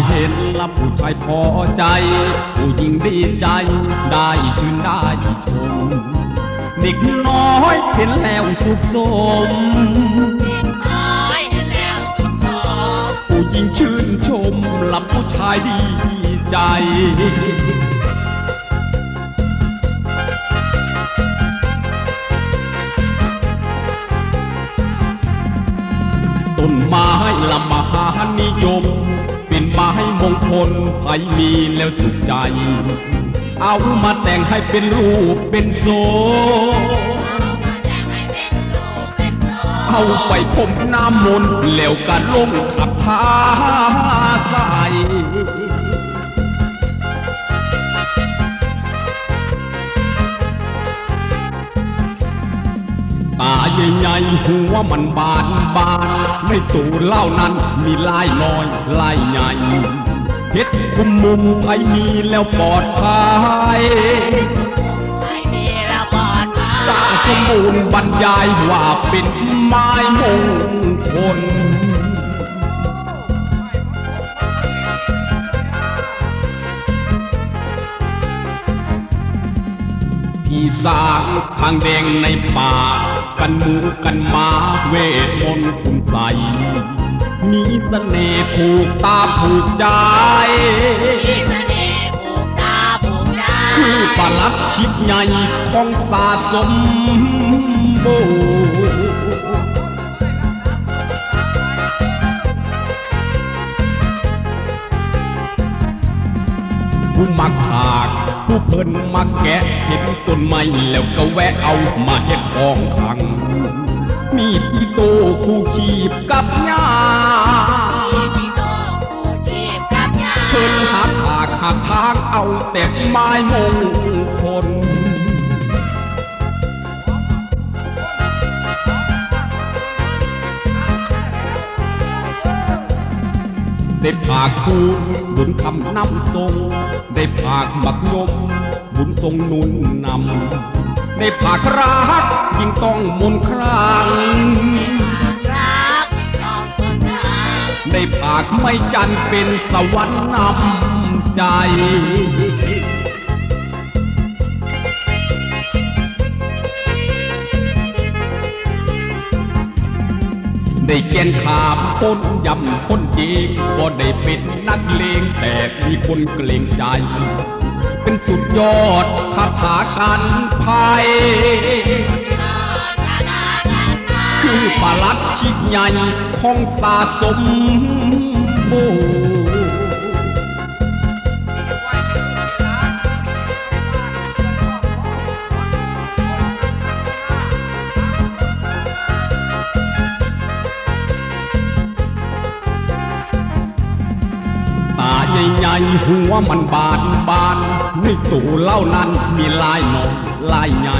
ายเห็นและผู้ชายพอใจ ผู้หญิงดีใจ ได้ชื่นได้ชมเด็กน้อยเห็นแล้วสุขสมน้อยเห็นแล้วสุดโต่งผู้หญิงชื่นชมและผู้ชายดีใจ เป็นไม้มงคลใครมีแล้วสุขใจ เอามาแต่งให้เป็นรูปเป็นโซมาแต่งให้เป็นรูปเป็นโซ เอาไปพรมน้ำมนต์แล้วกันลงขับท้าใส ตาใหญ่ๆหัวมันบานบานไม่ตูเหล่านั้นมีลายน้อยลายใหญ่เพชรคุมมุมใครมีแล้วปลอดภัยไม่มีแล้วปลอดภัยสร้างสมบูรณ์บรรยายว่าเป็นไม้มงคลพี่สร้างทางแดงในป่า กันหมูกันหมาเวทมนต์คุณใส มีเสน่ห์ผูกตาผูกใจ มีเสน่ห์ผูกตาผูกใจ คือปลัดชิดใหญ่ของสาสม เพิ่นมักแกะเห็นต้นไม้แล้วก็แวะเอามาเฮ็ดของขัง มีพี่โตคู่ขีบกับยามีพี่โตผู้ชีพกับยาเพิ่นหาถากหาทางเอาแต่ไม้มงคล ได้ผากคูบุญคำนำทรง ได้ผากบักยม บุญทรงนุนนำได้ผากรักยิ่งต้องมนครางรักต้องคนรักได้ผากไม่จันเป็นสวรรค์นำใจ ได้เกณฑ์ขามคนยำคนจริงก็ได้เป็นนักเลงแต่มีคนเกรงใจ เป็นสุดยอดคาถาการภัยคือปลัดชิกใหญ่ของสาสมบู หญ่ๆหัวมันบานบานในตู้เหล่านั้นมีลายน้อยลายใหญ่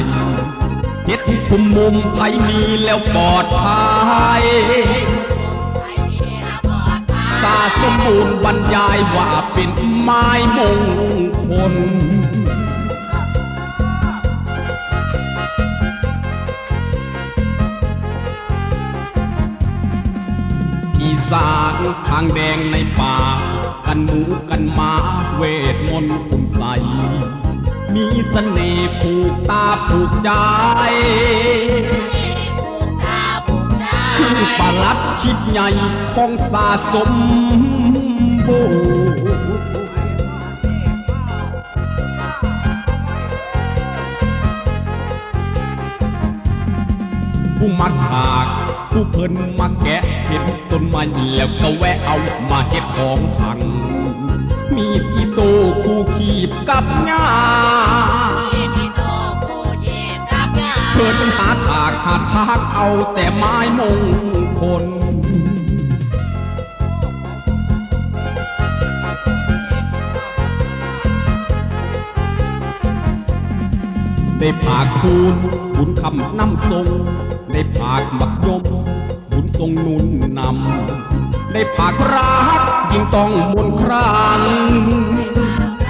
เฮ็ดคุมมุมไผมีแล้วปลอดภัยไม่สาสมบูรณ์บรรยายว่าเป็นไม้มงคลพี่สางทางแดงในป่า กันหมูกันหมาเวทมนต์คุณใส มีเสน่ห์ผูกตาผูกใจคือปลัดชิดใหญ่ของสาสมบูผู้มักถาก ผู้เพิ่นมักแกะเห็นต้นไม้แล้วก็แวะเอามาเฮ็ดของขังมีพี่โตคู่ขีบกับยามีพี่โตผู้ชีพกับยาเพิ่นหาถากหาทางเอาแต่ไม้มงคล ได้ผากคูณบุญคำนำทรงได้ผากบักยมบุญทรงหนุนนำได้ผากรักยิ่งต้องมนต์คราง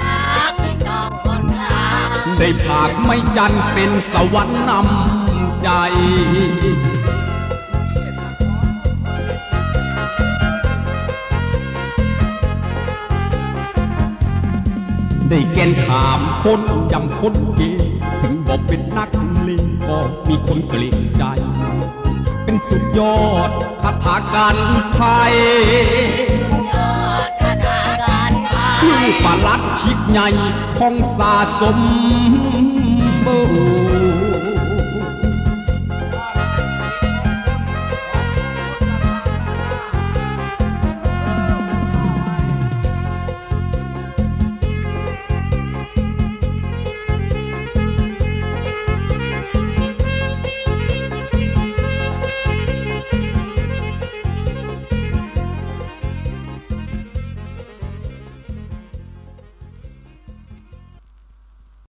รักไม่ต้องคนรักได้ผากไม่จันทร์เป็นสวรรค์นำใจผได้แกนขามคนยำคนเกถึ งบอกเป็นนักเลงก็มีคนเกรงใจ เป็นสุดยอดคาถาการไทยคือปลัดชิกใหญ่ของสาสมบู